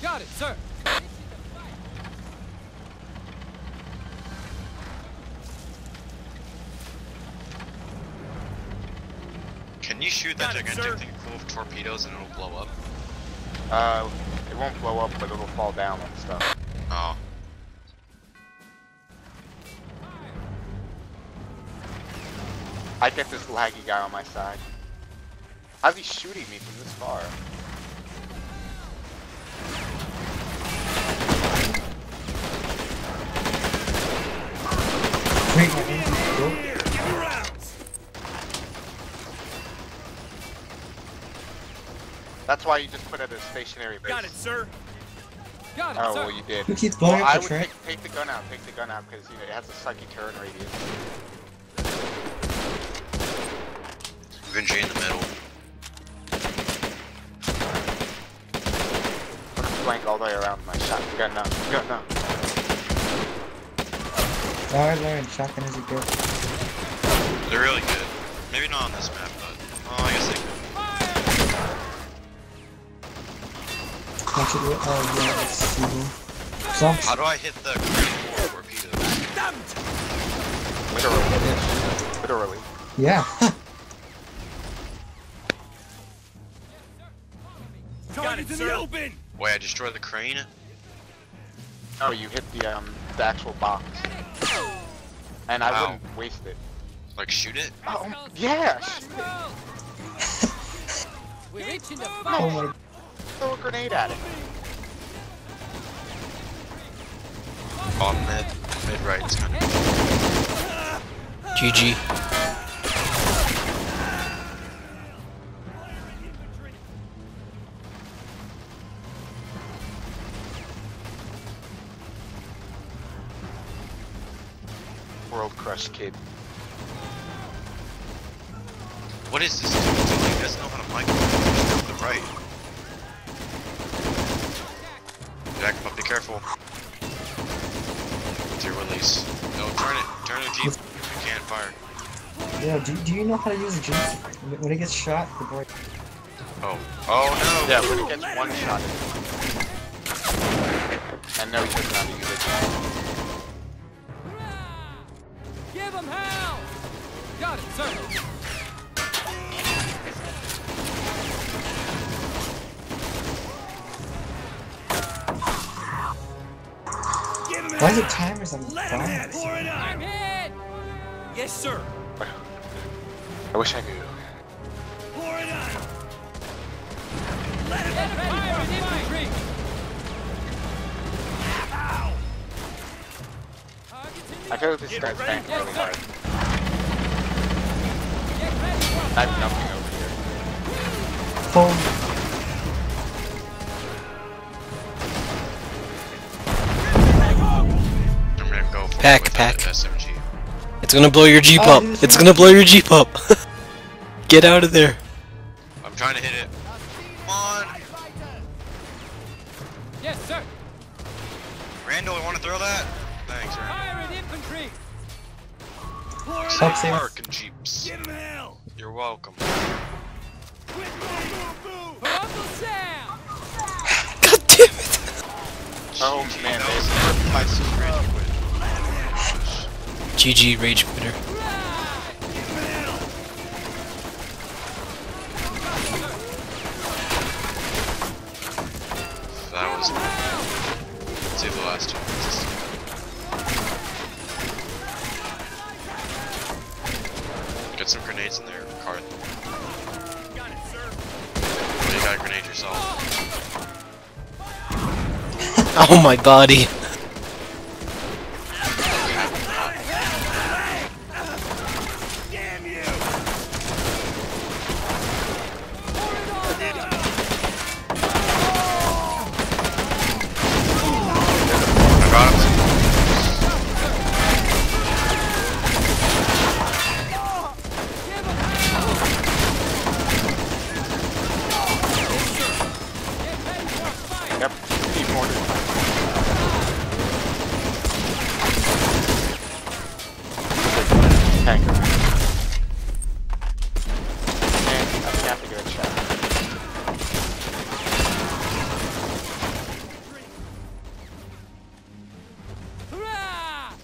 Got it, sir. Can you shoot that Got it, gigantic sir. thing full of torpedoes and it'll blow up? Uh, it won't blow up, but it'll fall down and stuff. Oh. I get this laggy guy on my side. How's he shooting me from this far? Wait, my engine's broke. Here, give me rounds. That's why you just put it at a stationary base. Got it, sir. Got it, Oh, sir. well, you did. Who keeps blowing Well, I up would the train? take, take the gun out, take the gun out, because you know, it has a sucky turn radius. Infantry in the middle. Put a flank all the way around my shot. Gun now, gun now. Oh, I learned shotgun is a good. They're really good. Maybe not on this map, but oh, I guess they could. Watch it. Oh, yeah, let's see. How do I hit the critical torpedoes? Damned. Literally. Literally. Yeah. Got it, in the open. Wait, I destroyed the crane? Oh, you hit the um the actual box. And I wouldn't waste it. Like shoot it? Oh, yeah! We're reaching the oh fire. my. Throw a grenade at it. On mid. Mid right kind of. GG. Kid. What is this dude doing? He doesn't know how to mic to the right. Jack up, be careful. With your release. No, turn it. Turn the jeep. You can't fire. Yeah, do, do you know how to use a Jeep? When it gets shot, the boy. Oh. Oh no! Yeah, when it gets one shot. And no, he doesn't know how to use it. Give him hell. Got it, sir. Why is it timers on the Let him have it. bombs? Pour it I'm hit. Yes, sir. I wish I knew. Pour it on. Let him Get have fire I feel like this Get guy's ready. banking really hard. Get ready for I have nothing over here. Phone. I'm gonna go Pack, pack. SMG. It's gonna blow your Jeep Oh, up. It's gonna blow your Jeep up. Get out of there. Stop saying- Park and Jeeps. Give him hell. You're welcome. God damn it. Oh man, that they was my secret. GG Rage Quitter. Give him hell. That was. Let's see the last two. Get some grenades in there, sir. You got a grenade yourself. Oh my body. be mortar. Tanker. And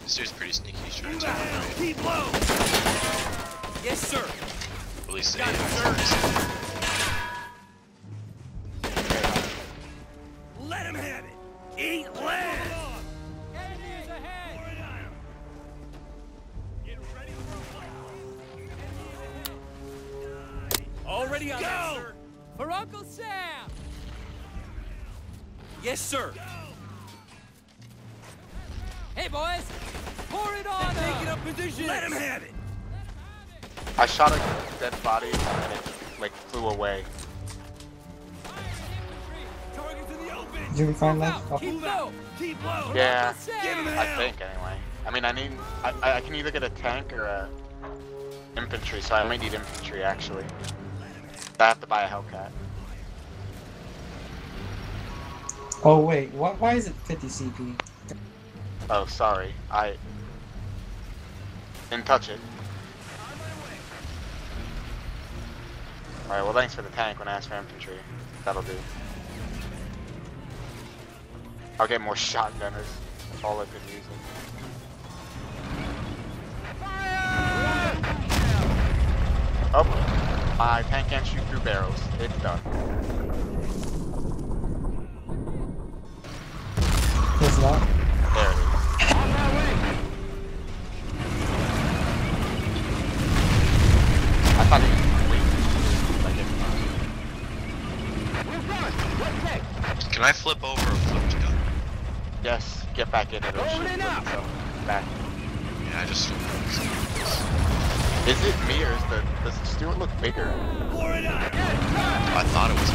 This dude's pretty sneaky. He's trying to Keep low. Yes, sir. At least eight. Hey, boys! Pour it on Taking up position. Let him have it. I shot a dead body and it like flew away. Target to the open. Did you find that? Keep low! Keep low. Yeah, Uncle Sam! Give him I think anyway. I mean, I need. I, I I can either get a tank or a infantry, so I might need infantry actually. I have to buy a Hellcat. oh wait, why, why is it 50 CP? Oh, sorry. I didn't touch it. Alright, well thanks for the tank when I asked for infantry. That'll do. I'll get more shotgunners. That's all I've been using. Oh, my tank can't shoot through barrels. It's done. It's not. I thought it was wait. Like it, Can I flip over a flipped gun? yes, get back in it. It'll shoot Loading up. so back. Yeah, I just. Is it me or is the does the Stuart look bigger? Pour it on. I thought it was.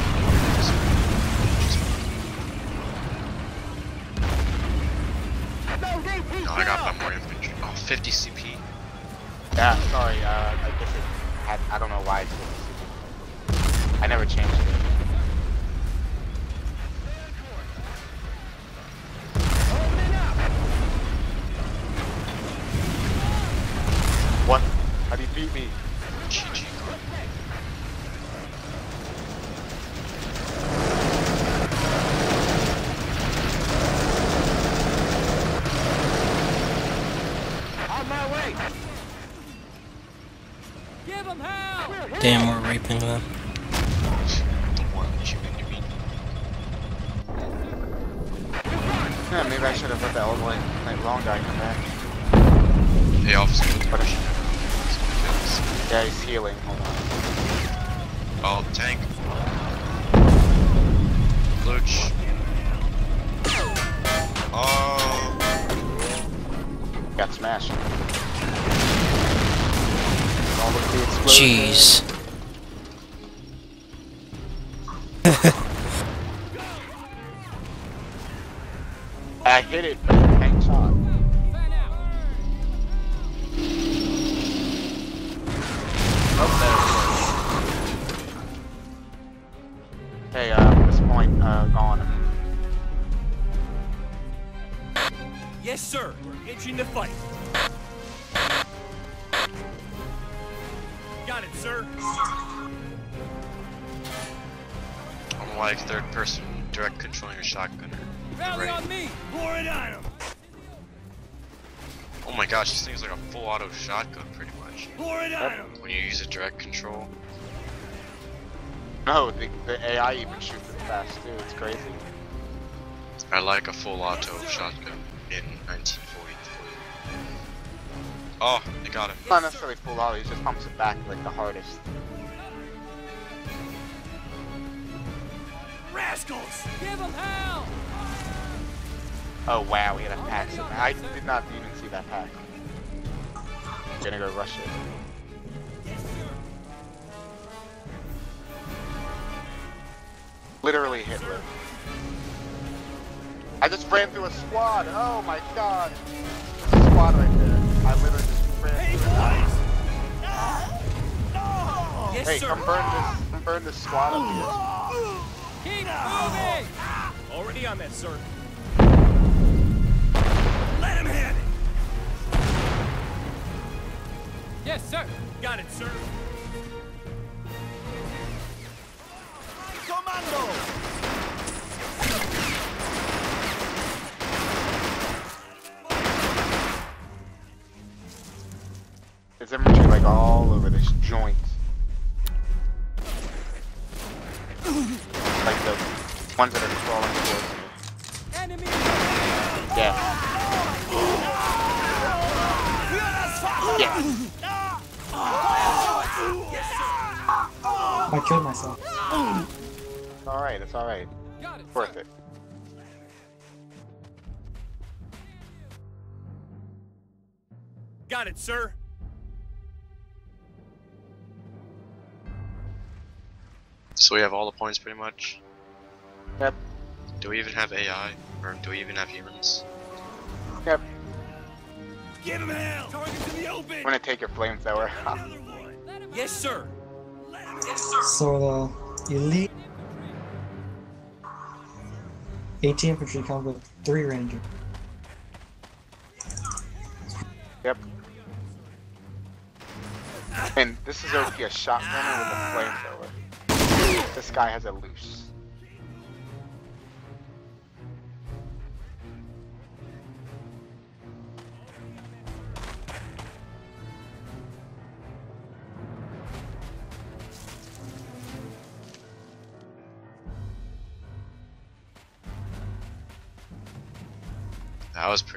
No, I got my more infantry. Oh, 50 CP. Yeah, sorry. Uh, I guess it had. I don't know why it's. 50. I never changed it. What? How do you beat me? GG. Give them hell! Damn, we're raping them. The one shooting you mean? Yeah, maybe I should have let the old like, like long guy come back. Hey, officer. What What is- Yeah, he's healing. Hold on. Oh, tank. Luch. Oh. Got smashed. All the explosion. Jeez. I hit it, but the tank shot. Fan out! Oh, it. Hey, uh, this point, uh, gone. Yes, sir. We're itching to fight. Got it, sir. I'm like third person direct controlling your shotgunner. Rally Right. on me! Pour it on him. Oh my gosh, this thing's like a full auto shotgun pretty much. Pour it on him. When you use a direct control. No, the, the AI even shoots it fast too. It's crazy. I like a full auto shotgun in 1943. Oh, they got him. It's not necessarily full auto. He just pumps it back like the hardest. Rascals. Give them hell! Oh wow, we had a pack. So I did not even see that pack. I'm gonna go rush it. Literally Hitler. I just ran through a squad. Oh my god. There's a squad right there. I literally just ran Hey, through it. boys. Ah! Ah! Yes, Hey, sir. come burn this. Come burn this squad up here. Ah! Keep moving! Already on that, sir. Let him have it. Yes, sir! Got it, sir. Commando. There's infantry like all over this joint. Ones that are crawling towards me. Enemy! Yeah. Yeah. I killed myself. It's alright, it's alright. It, Worth sir. it. Got it, sir. So we have all the points pretty much. Yep. Do we even have AI? Or do we even have humans? Yep. Give him hell. Targets in the open. I'm gonna take your flamethrower. Another one. Yes, sir. So the elite 18 infantry comes with 3 ranger. yep. And this is going to be a shotgunner with a flamethrower. This guy has a loose.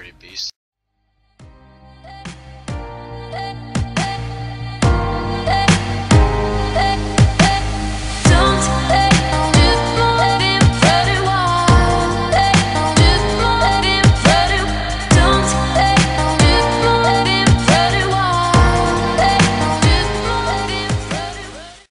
Pretty beast.